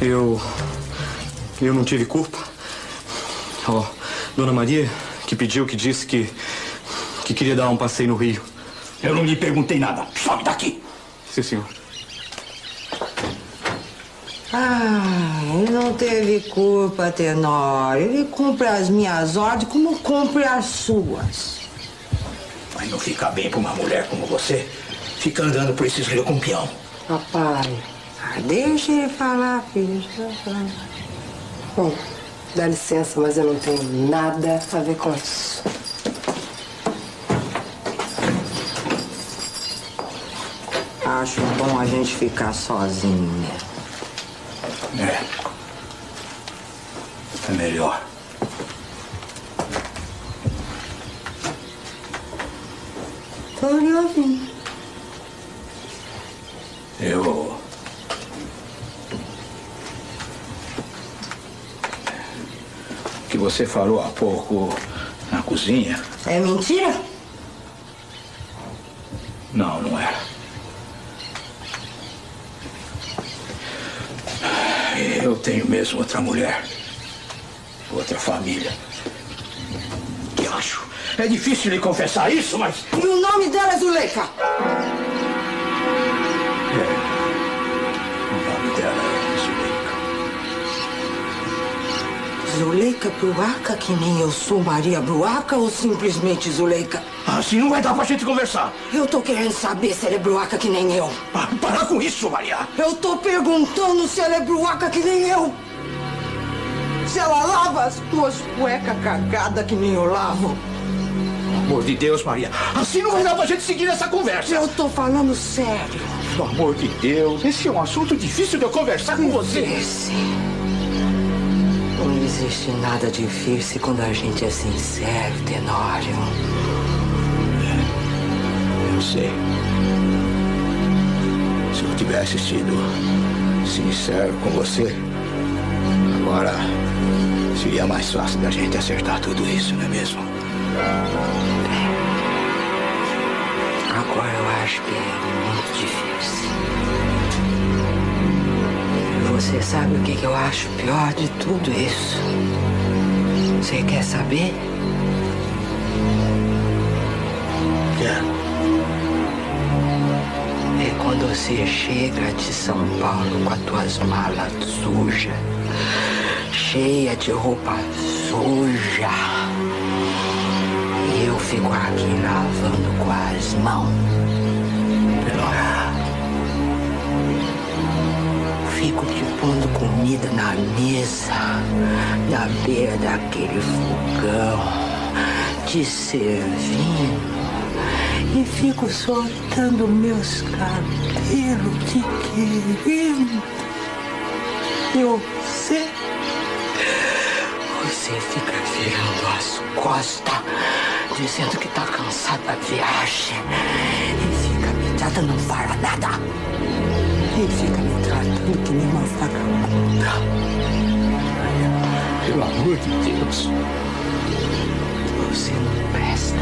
Eu. Eu não tive culpa. Ó, oh, Dona Maria, que pediu, que disse que. que queria dar um passeio no Rio. Eu não lhe perguntei nada. Sobe daqui! Sim, senhor. Ah, ele não teve culpa, Tenório. Ele cumpre as minhas ordens como cumpre as suas. Mas não fica bem pra uma mulher como você ficar andando por esses rios com peão. Papai, ah, deixa ele falar, filho. Bom, dá licença, mas eu não tenho nada a ver com isso. Acho bom a gente ficar sozinho mesmo. É. É melhor. Tô lhe ouvindo. Eu. O que você falou há pouco na cozinha. É mentira? Não, não era. Eu tenho mesmo outra mulher. Outra família. Que acho. É difícil lhe confessar isso, mas. E o nome dela é Zuleika? Zuleika. Bruaca, que nem eu sou Maria Bruaca ou simplesmente Zuleika? Assim não vai dar pra gente conversar. Eu tô querendo saber se ela é bruaca que nem eu. Ah, para com isso, Maria. Eu tô perguntando se ela é bruaca que nem eu. Se ela lava as tuas cuecas cagadas que nem eu lavo. Pelo amor de Deus, Maria. Assim não vai dar pra gente seguir essa conversa. Eu tô falando sério. Pelo amor de Deus, esse é um assunto difícil de eu conversar com você. Esse. Não existe nada difícil quando a gente é sincero, Tenório. Eu sei. Se eu tivesse sido sincero com você, agora seria mais fácil da gente acertar tudo isso, não é mesmo? Agora eu acho que é muito difícil. Você sabe o que, que eu acho pior de tudo isso? Você quer saber? Quero. É quando você chega de São Paulo com as tuas malas sujas, cheia de roupa suja. E eu fico aqui lavando com as mãos. Pondo comida na mesa, na beira daquele fogão, te servindo e fico soltando meus cabelos te querendo. E você, você fica virando as costas, dizendo que tá cansado da viagem. E fica mediada, não fala nada. E fica me tratando que nem uma vagabunda. Pelo amor de Deus. Você não presta.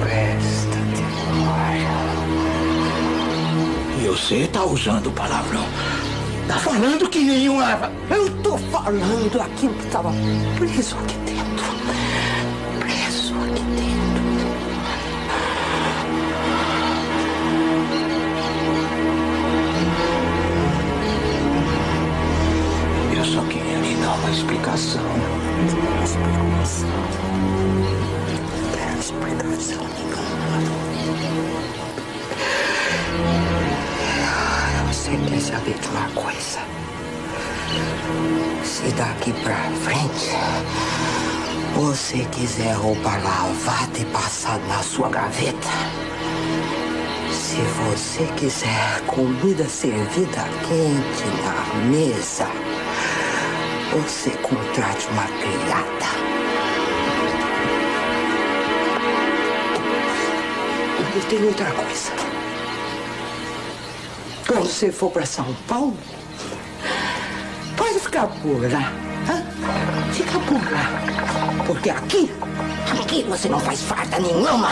Presta, E você tá usando palavrão. Tá falando que nenhuma. Eu tô falando aquilo que tava preso aqui dentro. Uma explicação. Explicação. Quero explicação Você quer saber de uma coisa? Se daqui pra frente você quiser roupa lavada e passada na sua gaveta, se você quiser comida servida quente na mesa, você contrate uma criada. E tem outra coisa. Quando você for para São Paulo, pode ficar por lá. hã? Fica por lá. Porque aqui, aqui você não faz falta nenhuma.